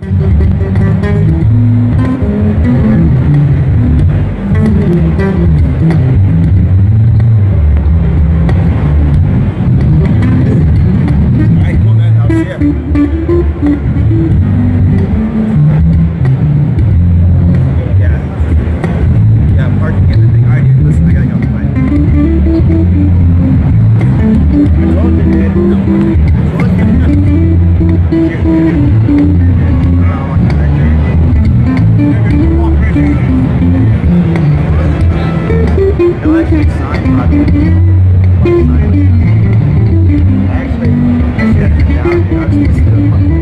Thank you. Actually, I should have down here.